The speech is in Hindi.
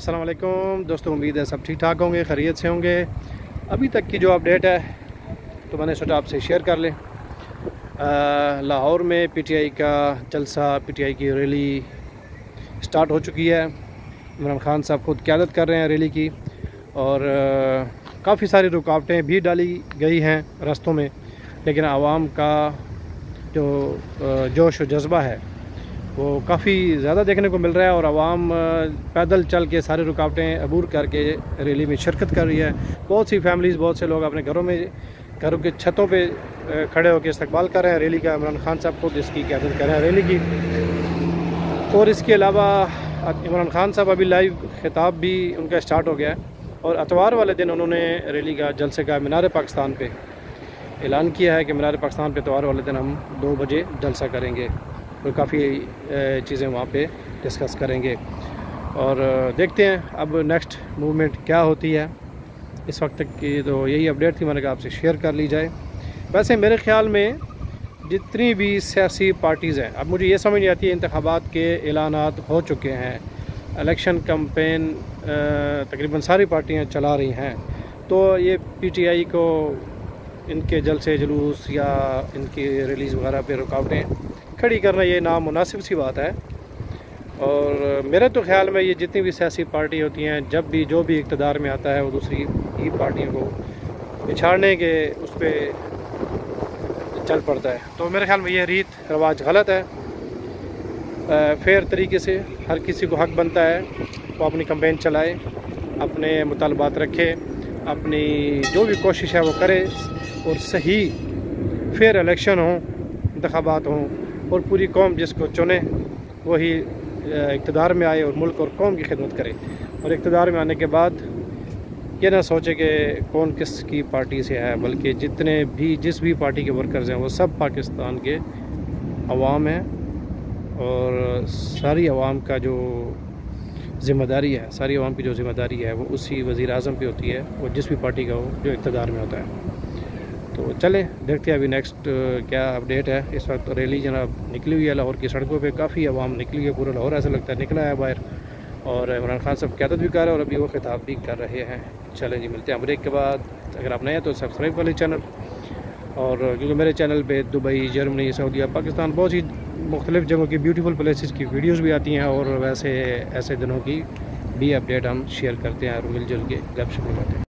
वालेकुम दोस्तों, उम्मीद है सब ठीक ठाक होंगे, खैरियत से होंगे। अभी तक की जो अपडेट है तो मैंने सोचा आपसे शेयर कर लें। लाहौर में पीटीआई का जलसा, पीटीआई की रैली स्टार्ट हो चुकी है। इमरान खान साहब खुद क्यादत कर रहे हैं रैली की, और काफ़ी सारी रुकावटें भी डाली गई हैं रास्तों में, लेकिन आवाम का जो जोश व जज्बा है वो काफ़ी ज़्यादा देखने को मिल रहा है और आवाम पैदल चल के सारी रुकावटें अबूर करके रैली में शिरकत कर रही है। बहुत सी फैमिलीज़ बहुत से लोग अपने घरों में, घरों के छतों पे खड़े होकर इस्तकबाल कर रहे हैं। रैली का इमरान खान साहब खुद इसकी क्यादत कर रहे हैं रैली की। और इसके अलावा इमरान खान साहब अभी लाइव खिताब भी उनका स्टार्ट हो गया है और अतवार वाले दिन उन्होंने रैली का जलसे का मीनार पाकिस्तान पे ऐलान किया है कि मीनार पाकिस्तान पे अतवार वाले दिन हम दो बजे जलसा करेंगे। और काफ़ी चीज़ें वहाँ पे डिस्कस करेंगे। और देखते हैं अब नेक्स्ट मूवमेंट क्या होती है। इस वक्त तक की तो यही अपडेट थी, मैंने कहा आपसे शेयर कर ली जाए। वैसे मेरे ख्याल में जितनी भी सियासी पार्टीज़ हैं, अब मुझे ये समझ नहीं आती है इंतबात के ऐलान हो चुके हैं। इलेक्शन कम्पेन तकरीबन सारी पार्टियाँ चला रही हैं। तो ये पीटीआई को इनके जलसे जुलूस या इनकी रिलीज़ वगैरह पे रुकावटें खड़ी करना ये नामुनासिब सी बात है। और मेरे तो ख्याल में ये जितनी भी सियासी पार्टी होती हैं, जब भी जो भी इकतदार में आता है, वो दूसरी ही पार्टियों को पिछाड़ने के उस पर चल पड़ता है। तो मेरे ख्याल में ये रीत, रवाज गलत है। फेयर तरीके से हर किसी को हक बनता है, वो अपनी कंपेन चलाए, अपने मुतालबात रखे, अपनी जो भी कोशिश है वो करे, और सही फेयर इलेक्शन हो इंतबात हों। और पूरी कौम जिसको चुने, वही इकतदार में आए और मुल्क और कौम की खिदमत करे। और इकतदार में आने के बाद ये ना सोचे कि कौन किस की पार्टी से है, बल्कि जितने भी, जिस भी पार्टी के वर्कर्स हैं, वो सब पाकिस्तान के अवाम हैं। और सारी आवाम का जो ज़िम्मेदारी है, सारी आवाम की जो ज़िम्मेदारी है, वो उसी वज़ी अजम पर होती है, वो जिस भी पार्टी का हो, जो इकतदार में होता है। तो चलें, देखते हैं अभी नेक्स्ट क्या अपडेट है। इस वक्त रैली जनाब निकली हुई है लाहौर की सड़कों पे। काफ़ी आवाम निकली है, पूरा लाहौर ऐसा लगता है निकला है बाहर। और इमरान खान साहब क्यादत भी कर रहे हैं और अभी वो खिताब भी कर रहे हैं। चलें जी, मिलते हैं ब्रेक के बाद। अगर आप नए हैं तो सब्सक्राइब कर लें चैनल और क्योंकि मेरे चैनल पे दुबई, जर्मनी सऊदीया पाकिस्तान बहुत ही मुख्तलिफ़ जगहों की ब्यूटीफुल प्लेसेस की वीडियोस भी आती हैं और वैसे ऐसे दिनों की भी अपडेट हम शेयर करते हैं और मिलजुल के गप शप करते हैं